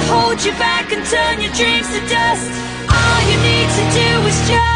to hold you back and turn your dreams to dust. All you need to do is just.